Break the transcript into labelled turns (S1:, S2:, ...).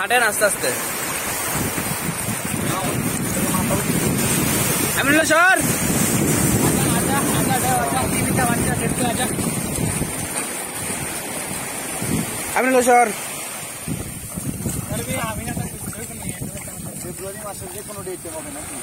S1: হাঁটেন আস্তে আস্তে। হ্যাঁ, আমিনুল্লাহ সর। হ্যাঁ, আমিনুল্লাহ সর।
S2: ফেব্রুয়ারি মাসের যে কোনো ডেটে হবে নাকি?